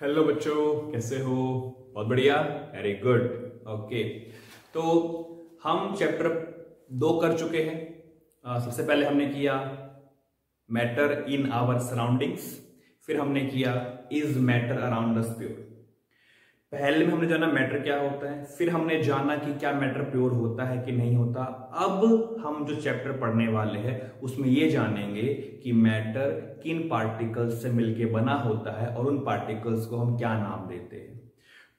Hello बच्चों, कैसे हो? बहुत बढ़िया वेरी गुड ओके तो हम चैप्टर दो कर चुके हैं। सबसे पहले हमने किया मैटर इन आवर सराउंडिंग्स फिर हमने किया is matter around the pure पहले में हमने जाना मैटर क्या होता है, फिर हमने जाना कि क्या मैटर प्योर होता है कि नहीं होता। अब हम जो चैप्टर पढ़ने वाले हैं, उसमें ये जानेंगे कि मैटर किन पार्टिकल्स से मिलके बना होता है और उन पार्टिकल्स को हम क्या नाम देते हैं।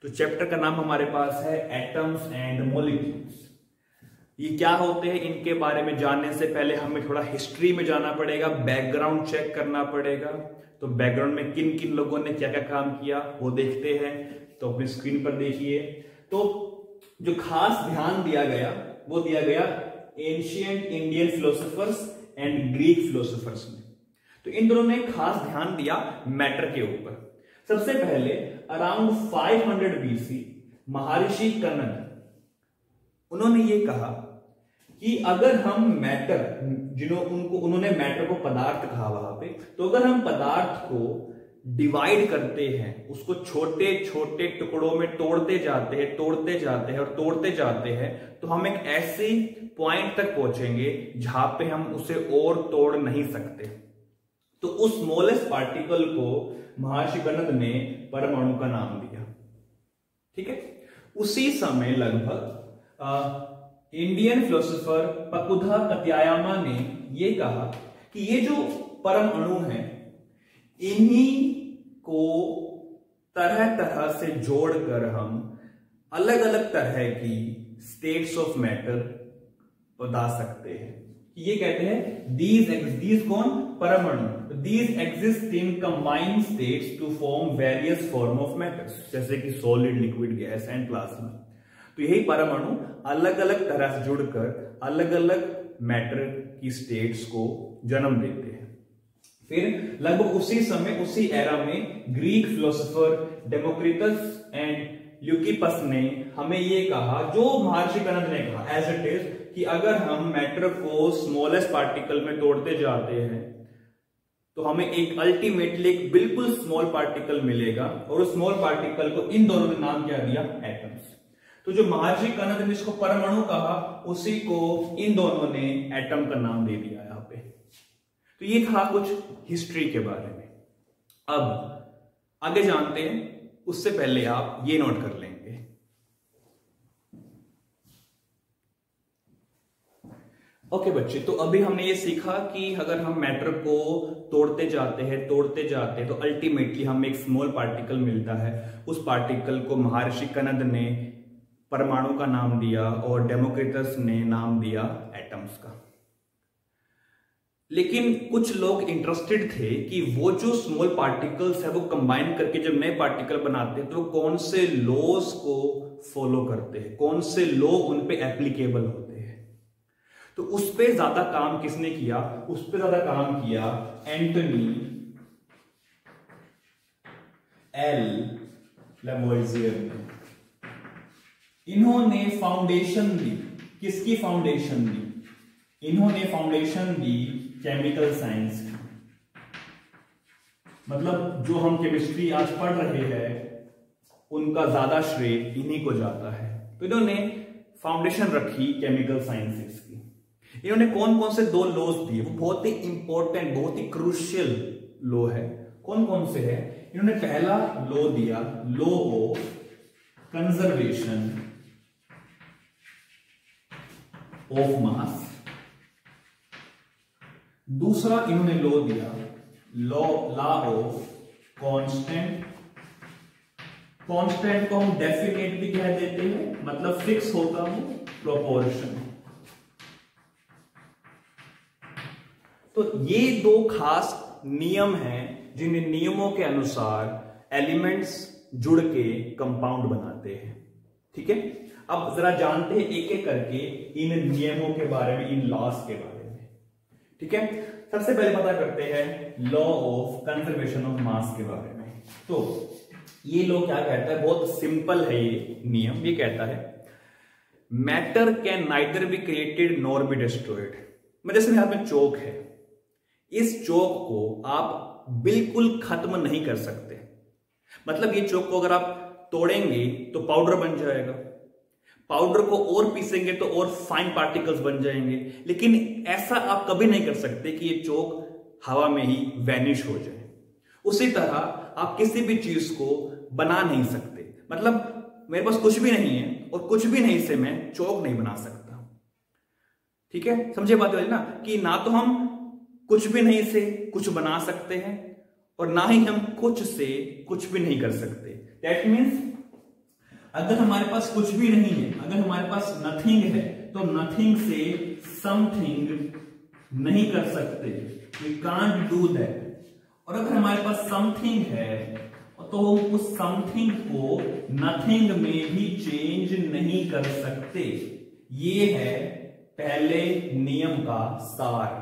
तो चैप्टर का नाम हमारे पास है एटम्स एंड मोलिक्यूल्स। ये क्या होते हैं, इनके बारे में जानने से पहले हमें थोड़ा हिस्ट्री में जाना पड़ेगा, बैकग्राउंड चेक करना पड़ेगा। तो बैकग्राउंड में किन किन लोगों ने क्या क्या काम किया, वो देखते हैं। तो अपनी स्क्रीन पर देखिए। तो जो खास ध्यान दिया गया, वो दिया गया ancient Indian philosophers and Greek philosophers में तो इन दोनों ने खास ध्यान दिया मैटर के ऊपर। सबसे पहले अराउंड 500 हंड्रेड बीसी महर्षि कनन, उन्होंने ये कहा कि अगर हम मैटर जिन्हों, उनको, उन्होंने मैटर को पदार्थ कहा वहाँ पे तो अगर हम पदार्थ को डिवाइड करते हैं, उसको छोटे छोटे टुकड़ों में तोड़ते जाते हैं, तोड़ते जाते हैं और तोड़ते जाते हैं तो हम एक ऐसे पॉइंट तक पहुँचेंगे जहाँ पे हम उसे और तोड़ नहीं सकते। तो उस स्मॉलेस्ट पार्टिकल को महर्षि ने परमाणु का नाम दिया। ठीक है? उसी समय लगभग इंडियन फिलोसोफर पकुधा कत्यायामा ने यह कहा कि ये जो परम अणु है, इन्हीं को तरह तरह से जोड़कर हम अलग अलग तरह की स्टेट्स ऑफ़ मैटर बता सकते हैं। ये कहते हैं दीज दीज कौन? परमाणु। These exist in combined states to form various form of matter जैसे कि solid liquid gas and plasma तो यही परमाणु अलग अलग तरह से जुड़कर अलग अलग मैटर की स्टेट्स को जन्म देते हैं। फिर लगभग उसी समय, उसी एरा में Greek philosopher Democritus and Leucippus ने हमें यह कहा, जो महर्षि कनंद ने कहा एज इट इज़ कि अगर हम मैटर को स्मॉलेस्ट पार्टिकल में तोड़ते जाते हैं तो हमें एक अल्टीमेटली एक बिल्कुल स्मॉल पार्टिकल मिलेगा, और उस स्मॉल पार्टिकल को इन दोनों ने नाम क्या दिया? एटम्स तो जो महर्षि कनंद ने इसको परमाणु कहा, उसी को इन दोनों ने एटम का नाम दे दिया। तो ये था कुछ हिस्ट्री के बारे में। अब, आगे जानते हैं, उससे पहले आप ये नोट कर लेंगे। ओके बच्चे तो अभी हमने ये सीखा कि अगर हम मैटर को तोड़ते जाते हैं, तोड़ते जाते हैं तो अल्टीमेटली हमें एक स्मॉल पार्टिकल मिलता है। उस पार्टिकल को महर्षि कनद ने परमाणु का नाम दिया और डेमोक्रेटस ने नाम दिया एटम्स का। लेकिन कुछ लोग इंटरेस्टेड थे कि वो जो स्मॉल पार्टिकल्स है, वो कंबाइन करके जब नए पार्टिकल बनाते हैं तो कौन से लॉज को फॉलो करते हैं? कौन से लॉ उन पे एप्लीकेबल होते हैं? तो उस पर ज़्यादा काम किसने किया? उस पर ज़्यादा काम किया एंटनी एल लेवोइजियर ने। इन्होंने फाउंडेशन दी। किसकी फाउंडेशन दी? इन्होंने फाउंडेशन दी केमिकल साइंस मतलब जो हम केमिस्ट्री आज पढ़ रहे हैं, उनका ज़्यादा श्रेय इन्हीं को जाता है। तो इन्होंने फाउंडेशन रखी केमिकल साइंसेस की। इन्होंने कौन कौन से दो लॉज दिए? वो बहुत ही इंपॉर्टेंट बहुत ही क्रूशियल लॉ है। कौन कौन से है? इन्होंने पहला लॉ दिया law of conservation of mass दूसरा इन्होंने लॉ दिया। Law law of constant constant को हम डेफिनेट भी कह देते हैं मतलब फिक्स होता हूँ प्रोपोर्शन तो ये दो खास नियम हैं जिन नियमों के अनुसार एलिमेंट्स जुड़ के कंपाउंड बनाते हैं। ठीक है? अब जरा जानते हैं एक एक करके इन नियमों के बारे में, इन लॉस के बारे में। ठीक है? सबसे पहले पता करते हैं law of conservation of mass के बारे में। तो ये लॉ क्या कहता है? बहुत सिंपल है ये नियम, ये कहता है matter can neither be created nor be destroyed मतलब जैसे यहाँ पे चौक है, इस चौक को आप बिल्कुल खत्म नहीं कर सकते। मतलब ये चौक को अगर आप तोड़ेंगे तो पाउडर बन जाएगा। पाउडर को और पीसेंगे तो और फाइन पार्टिकल्स बन जाएँगे। लेकिन ऐसा आप कभी नहीं कर सकते कि ये चोक हवा में ही वैनिश हो जाए। उसी तरह आप किसी भी चीज़ को बना नहीं सकते। मतलब मेरे पास कुछ भी नहीं है और कुछ भी नहीं से मैं चौक नहीं बना सकता। ठीक है? समझे बात ना? कि ना तो हम कुछ भी नहीं से कुछ बना सकते हैं और ना ही हम कुछ से कुछ भी नहीं कर सकते। दैट मीन्स अगर हमारे पास कुछ भी नहीं है, अगर हमारे पास नथिंग है तो नथिंग से समथिंग नहीं कर सकते। वी कांट डू दैट और अगर हमारे पास समथिंग है तो उस समथिंग को नथिंग में भी चेंज नहीं कर सकते। ये है पहले नियम का सार,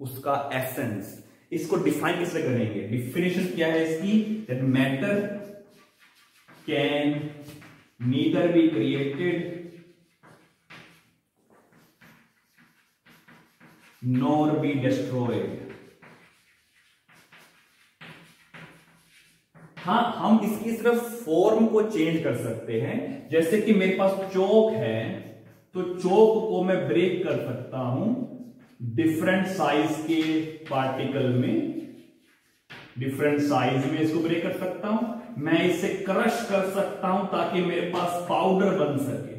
उसका एसेंस इसको डिफाइन कैसे करेंगे? डिफिनेशन क्या है इसकी? That matter can neither be created nor be destroyed हाँ हम इसकी सिर्फ़ फॉर्म को चेंज कर सकते हैं। जैसे कि मेरे पास चौक है तो चौक को मैं ब्रेक कर सकता हूँ डिफरेंट साइज़ के पार्टिकल में। डिफरेंट साइज़ में इसको ब्रेक कर सकता हूँ। मैं इसे क्रश कर सकता हूँ ताकि मेरे पास पाउडर बन सके।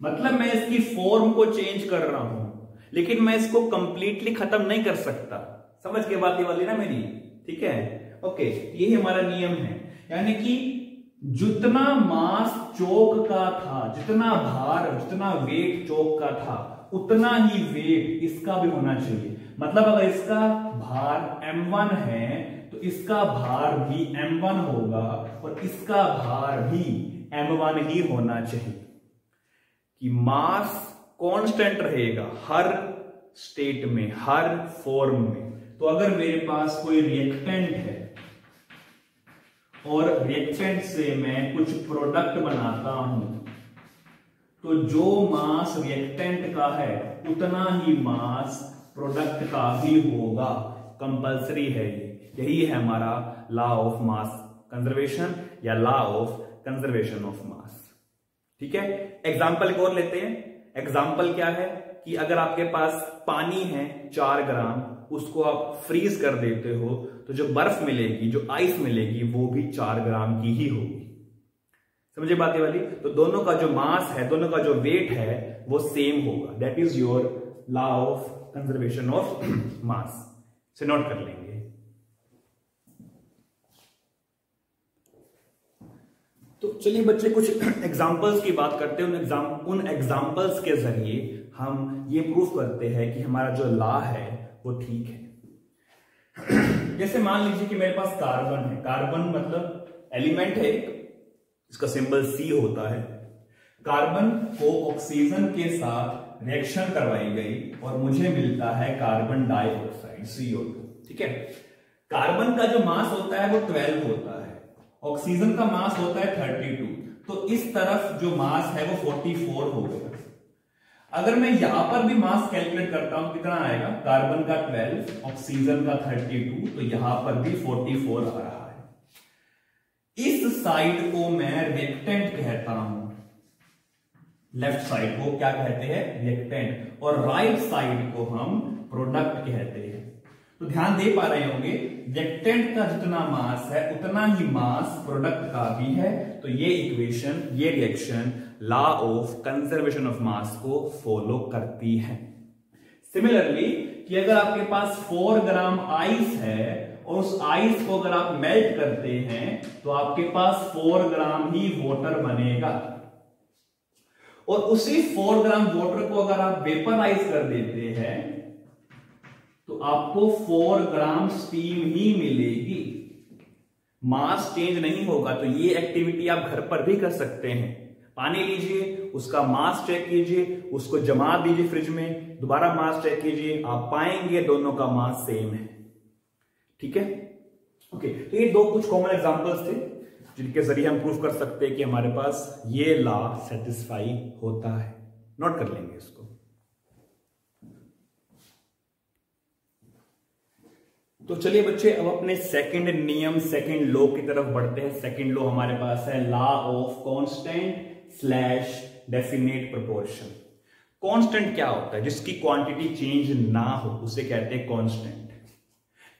मतलब मैं इसकी फॉर्म को चेंज कर रहा हूँ, लेकिन मैं इसको कंप्लीटली खत्म नहीं कर सकता। समझ के बात ये वाली ना मेरी? ठीक है? ओके ये हमारा नियम है। यानी कि जितना मास चौक का था, जितना भार, जितना वेट चौक का था, उतना ही वेट इसका भी होना चाहिए। मतलब अगर इसका भार m1 है तो इसका भार भी m1 होगा और इसका भार भी m1 ही होना चाहिए। कि मास कांस्टेंट रहेगा हर स्टेट में, हर फॉर्म में। तो अगर मेरे पास कोई रिएक्टेंट है और रिएक्टेंट से मैं कुछ प्रोडक्ट बनाता हूँ तो जो मास रिएक्टेंट का है, उतना ही मास प्रोडक्ट का भी होगा। कंपलसरी है ये। यही है हमारा लॉ ऑफ़ मास कंजर्वेशन या law of conservation of mass ठीक है? एग्ज़ाम्पल एक और लेते हैं। एग्ज़ाम्पल क्या है? कि अगर आपके पास पानी है चार ग्राम, उसको आप फ्रीज कर देते हो तो जो बर्फ़ मिलेगी, जो आइस मिलेगी, वो भी चार ग्राम की ही होगी। समझे बातें वाली? तो दोनों का जो मास है, दोनों का जो वेट है, वो सेम होगा। That is your law of conservation of mass से नोट कर लेंगे तो चलिए बच्चे, कुछ एग्जाम्पल्स की बात करते हैं। उन एग्ज़ाम उन एग्जाम्पल्स के ज़रिए हम ये प्रूफ करते हैं कि हमारा जो लॉ है, वो ठीक है। जैसे मान लीजिए कि मेरे पास कार्बन है। कार्बन मतलब एलिमेंट है इसका सिंबल सी होता है। कार्बन को ऑक्सीजन के साथ रिएक्शन करवाई गई और मुझे मिलता है कार्बन डाइऑक्साइड सीओ ठीक है? कार्बन का जो मास होता है, वो 12 होता है। ऑक्सीजन का मास होता है 32 तो इस तरफ़ जो मास है वो 44 हो गया। अगर मैं यहाँ पर भी मास कैलकुलेट करता हूँ, कितना आएगा? कार्बन का 12 ऑक्सीजन का 32 तो यहाँ पर भी 44 आ रहा है। इस साइड को मैं रिएक्टेंट कहता हूँ। लेफ़्ट साइड को क्या कहते हैं? रिएक्टेंट और राइट साइड को हम प्रोडक्ट कहते हैं। तो ध्यान दे पा रहे होंगे रिएक्टेंट का जितना मास है, उतना ही मास प्रोडक्ट का भी है। तो ये इक्वेशन ये reaction law of conservation of mass को फॉलो करती है। सिमिलरली कि अगर आपके पास फोर ग्राम आइस है, और उस आइस को अगर आप मेल्ट करते हैं तो आपके पास फोर ग्राम ही वाटर बनेगा। और उसी फोर ग्राम वाटर को अगर आप वेपराइज कर देते हैं तो आपको फोर ग्राम स्टीम ही मिलेगी। मास चेंज नहीं होगा तो ये एक्टिविटी आप घर पर भी कर सकते हैं। पानी लीजिए, उसका मास चेक कीजिए, उसको जमा दीजिए फ्रिज में, दोबारा मास चेक कीजिए, आप पाएँगे दोनों का मास सेम है। ठीक है? ओके तो ये दो कुछ कॉमन एग्जांपल्स थे, जिनके ज़रिए हम प्रूफ कर सकते हैं कि हमारे पास ये लॉ सेटिस्फाई होता है। नोट कर लेंगे इसको। तो चलिए बच्चे, अब अपने सेकंड नियम सेकंड लॉ की तरफ़ बढ़ते हैं। सेकंड लॉ हमारे पास है law of constant slash definite proportion constant क्या होता है? जिसकी क्वांटिटी चेंज ना हो, उसे कहते हैं कांस्टेंट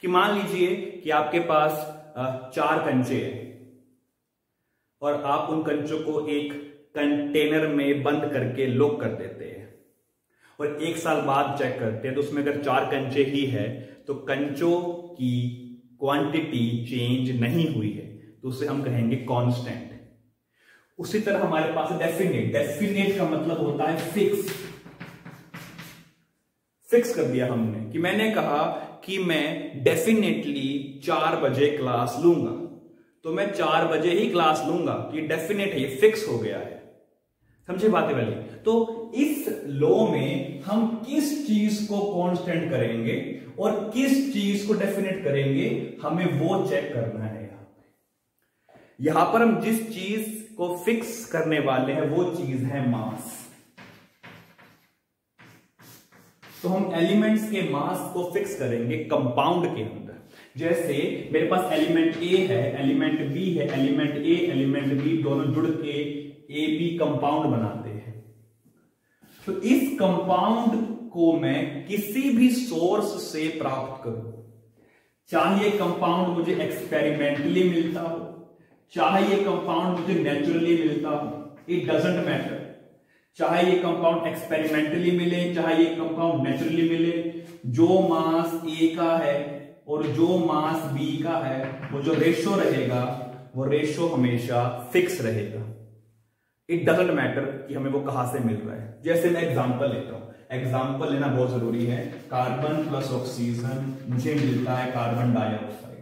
कि मान लीजिए कि आपके पास चार कंचे हैं और आप उन कंचों को एक कंटेनर में बंद करके लॉक कर देते हैं। और एक साल बाद चेक करते हैं तो उसमें अगर चार कंचे ही है तो कंचों की क्वांटिटी चेंज नहीं हुई है। तो उसे हम कहेंगे कांस्टेंट उसी तरह हमारे पास डेफिनेट डेफिनेट का मतलब होता है फिक्स फिक्स कर दिया हमने कि मैंने कहा कि मैं डेफिनेटली चार बजे क्लास लूँगा। तो मैं चार बजे ही क्लास लूँगा ये डेफिनेट ये फिक्स हो गया है। समझे बातें वाली? तो इस लॉ में हम किस चीज़ को कांस्टेंट करेंगे? और किस चीज़ को डेफिनेट करेंगे, हमें वो चेक करना है यहाँ पर हम जिस चीज़ को फिक्स करने वाले हैं, वो चीज़ है मास तो हम एलिमेंट्स के मास को फिक्स करेंगे कंपाउंड के अंदर। जैसे मेरे पास एलिमेंट ए है एलिमेंट बी है एलिमेंट ए एलिमेंट बी दोनों जुड़ के ए बी कंपाउंड बनाते हैं। तो इस कंपाउंड को मैं किसी भी सोर्स से प्राप्त करूँ। चाहे कंपाउंड मुझे एक्सपेरिमेंटली मिलता हो, चाहे ये कंपाउंड मुझे नेचुरली मिलता हो इट डजेंट मैटर चाहे ये कंपाउंड एक्सपेरिमेंटली मिले, चाहे ये कंपाउंड नेचुरली मिले, जो मास ए का है और जो मास बी का है, वो जो रेशो रहेगा, वो रेशो हमेशा फिक्स रहेगा। इट डजेंट मैटर कि हमें वो कहाँ से मिल रहा है। जैसे मैं एग्जांपल लेता हूँ। एग्जांपल लेना बहुत ज़रूरी है। कार्बन प्लस ऑक्सीजन मुझे मिलता है कार्बन डाइऑक्साइड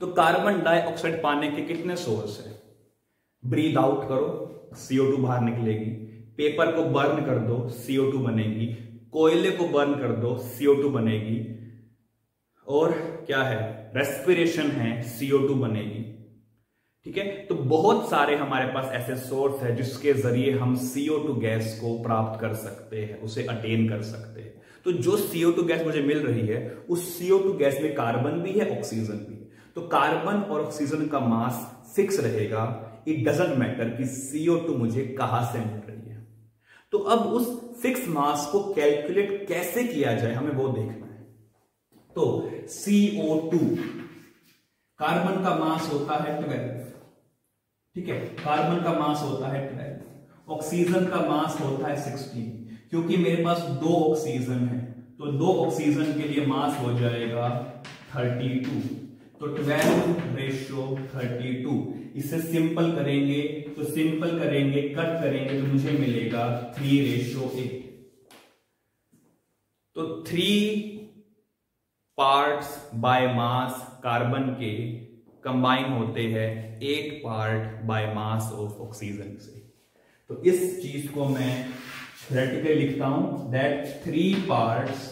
तो कार्बन डाइऑक्साइड पाने के कितने सोर्स है? ब्रीद आउट करो CO2 बाहर निकलेगी। पेपर को बर्न कर दो CO2 बनेगी। कोयले को बर्न कर दो CO2 बनेगी। और क्या है? रेस्पिरेशन है CO2 बनेगी। ठीक है? तो बहुत सारे हमारे पास ऐसे सोर्स है जिसके ज़रिए हम CO2 गैस को प्राप्त कर सकते हैं, उसे अटेन कर सकते हैं। तो जो CO2 गैस मुझे मिल रही है, उस CO2 गैस में कार्बन भी है ऑक्सीजन भी है। तो कार्बन और ऑक्सीजन का मास फिक्स रहेगा। इट डजेंट मैटर कि CO2 मुझे कहाँ से मिल रही है। तो अब उस फिक्स मास को कैलकुलेट कैसे किया जाए, हमें वो देखना है। तो CO2 कार्बन का मास होता है ट्वेल्व ठीक है? कार्बन का मास होता है ट्वेल्व ऑक्सीजन का मास होता है सिक्सटीन क्योंकि मेरे पास दो ऑक्सीजन है तो दो ऑक्सीजन के लिए मास हो जाएगा थर्टी टू तो ट्वेल्व रेशियो थर्टी टू इसे सिंपल करेंगे तो सिंपल करेंगे कट करेंगे तो मुझे मिलेगा थ्री रेशियो एट तो three parts by mass carbon के कंबाइन होते हैं eight part by mass of oxygen से। तो इस चीज़ को मैं थ्योरेटिकली लिखता हूँ that three parts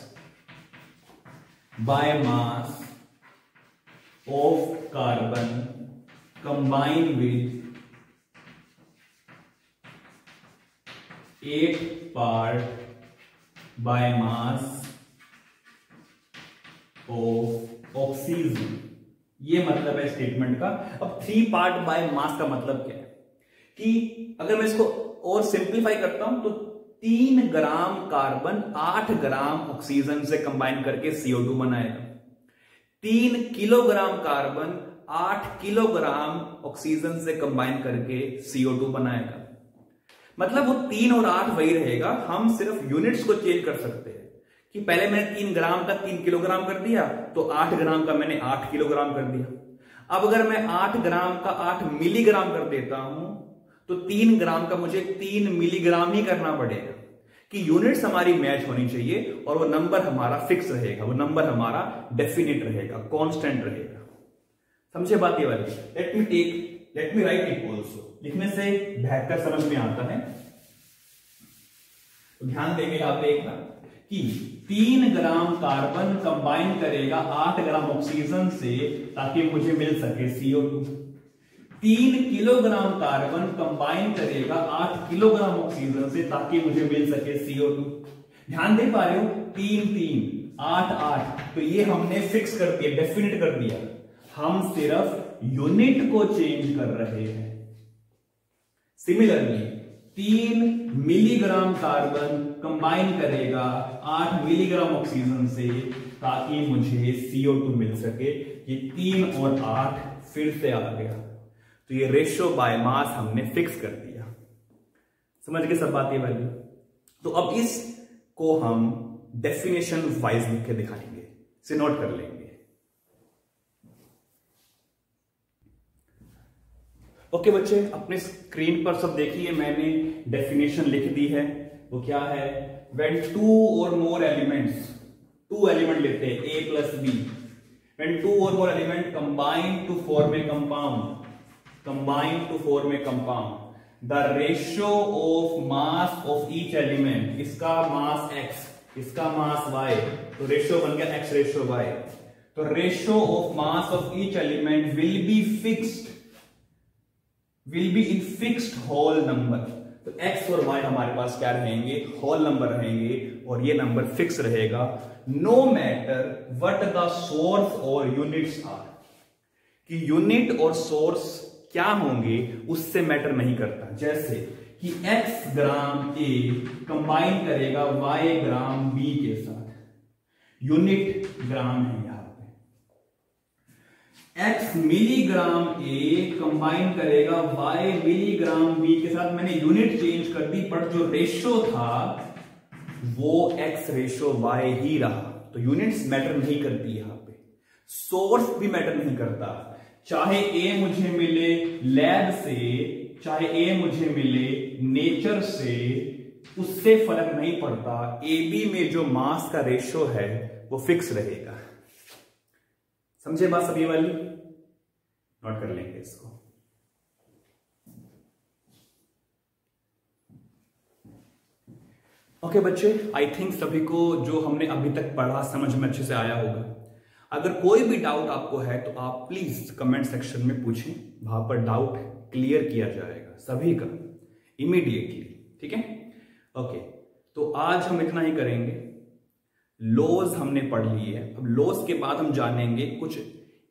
by mass of carbon combine with eight part by mass of oxygen ये मतलब है स्टेटमेंट का। अब थ्री पार्ट बाय मास का मतलब क्या है? कि अगर मैं इसको और सिंप्लीफाई करता हूँ तो तीन ग्राम कार्बन आठ ग्राम ऑक्सीजन से कंबाइन करके CO2 बनाएगा। तीन किलोग्राम कार्बन आठ किलोग्राम ऑक्सीजन से कंबाइन करके CO2 बनाएगा। मतलब वो तीन और आठ वही रहेगा। हम सिर्फ़ यूनिट्स को चेंज कर सकते हैं। कि पहले मैंने तीन ग्राम का तीन किलोग्राम कर दिया तो आठ ग्राम का मैंने आठ किलोग्राम कर दिया। अब अगर मैं आठ ग्राम का आठ मिलीग्राम कर देता हूँ तो तीन ग्राम का मुझे तीन मिलीग्राम ही करना पड़ेगा। कि यूनिट्स हमारी मैच होनी चाहिए और वो नंबर हमारा फिक्स रहेगा, वो नंबर हमारा डेफिनेट रहेगा, कांस्टेंट रहेगा। समझे बात ये वाली? Let me take let me write it also लिखने से बेहतर समझ में आता है। तो ध्यान देंगे आप एक बार कि तीन ग्राम कार्बन कंबाइन करेगा आठ ग्राम ऑक्सीजन से ताकि मुझे मिल सके सीओ टू तीन किलोग्राम कार्बन कंबाइन करेगा आठ किलोग्राम ऑक्सीजन से ताकि मुझे मिल सके सीओ टू ध्यान दे पा रहे हो? तीन तीन, आठ आठ। तो ये हमने फिक्स कर दिया डेफिनेट कर दिया। हम सिर्फ़ यूनिट को चेंज कर रहे हैं। सिमिलरली तीन मिलीग्राम कार्बन कंबाइन करेगा आठ मिलीग्राम ऑक्सीजन से, ताकि मुझे CO2 मिल सके। ये तीन और आठ फिर से आ गया। तो ये रेशो बाय मास हमने फिक्स कर दिया। समझ गए सब बात ये वैल्यू तो अब इस को हम डेफिनेशन वाइज लिख के दिखाएँगे। इसे नोट कर लेंगे। ओके बच्चे, अपने स्क्रीन पर सब देखिए, मैंने डेफिनेशन लिख दी है। वो क्या है? वेन टू और मोर एलिमेंट्स टू एलिमेंट लेते हैं A plus B when two और more element combine to form a compound combine to form a compound the ratio of mass of each element इसका मास एक्स इसका मास Y तो ratio बन गया X ratio Y तो ratio of mass of each element will be fixed will be in fixed whole number तो x और y हमारे पास क्या रहेंगे? होल नंबर रहेंगे और ये नंबर फिक्स रहेगा। No matter what the source और यूनिट्स आर कि यूनिट और सोर्स क्या होंगे, उससे मैटर नहीं करता। जैसे कि x ग्राम a कंबाइन करेगा y ग्राम b के साथ। यूनिट ग्राम है। X मिलीग्राम ए कंबाइन करेगा y मिलीग्राम बी के साथ। मैंने यूनिट चेंज कर दी पर जो रेशो था, वो x रेशो y ही रहा। तो यूनिट्स मैटर नहीं करती यहाँ पे। सोर्स भी मैटर नहीं करता। चाहे ए मुझे मिले लैब से, चाहे ए मुझे मिले नेचर से, उससे फ़र्क नहीं पड़ता। ए बी में जो मास का रेशो है, वो फिक्स रहेगा। समझे बात सभी वाली? नोट कर लेंगे इसको। ओके okay, बच्चे आई थिंक सभी को जो हमने अभी तक पढ़ा समझ में अच्छे से आया होगा। अगर कोई भी डाउट आपको है तो आप प्लीज़ कमेंट सेक्शन में पूछें। वहाँ पर डाउट क्लियर किया जाएगा सभी का इमीडिएटली ठीक है? ओके तो आज हम इतना ही करेंगे। लॉज हमने पढ़ लिए है। अब लॉज के बाद हम जानेंगे कुछ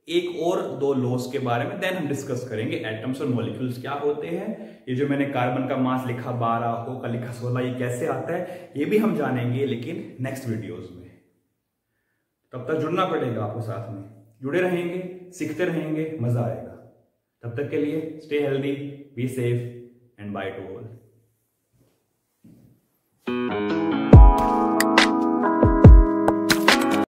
एक और दो लॉस के बारे में देन हम डिस्कस करेंगे एटम्स और मॉलिक्यूल्स क्या होते हैं। ये जो मैंने कार्बन का मास लिखा, बारह ओ का लिखा, सोलह, ये कैसे आता है, ये भी हम जानेंगे, लेकिन नेक्स्ट वीडियोस में। तब तक जुड़ना पड़ेगा आपको साथ में। जुड़े रहेंगे, सीखते रहेंगे, मज़ा आएगा। तब तक के लिए stay healthy be safe and bye to all